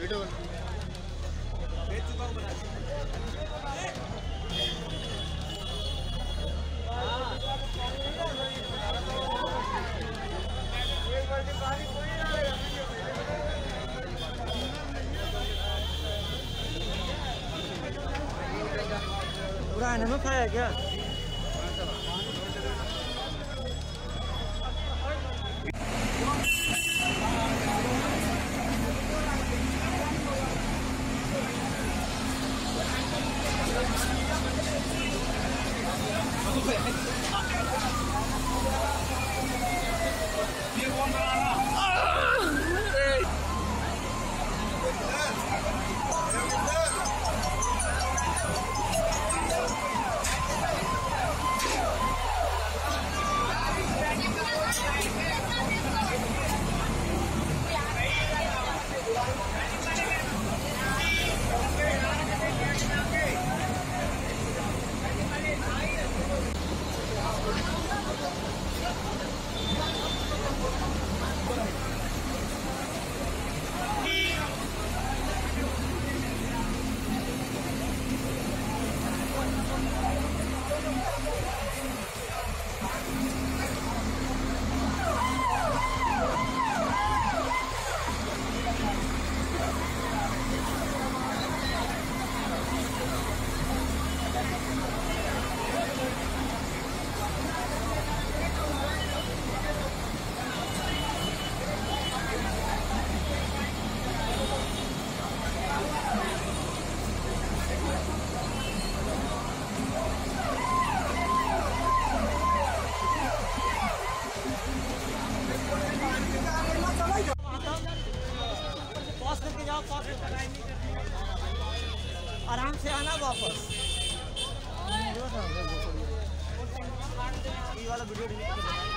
Video पूरा इन्होंने खाया क्या? पॉज आराम से आना वापस ये वाला वीडियो डिलीट कर।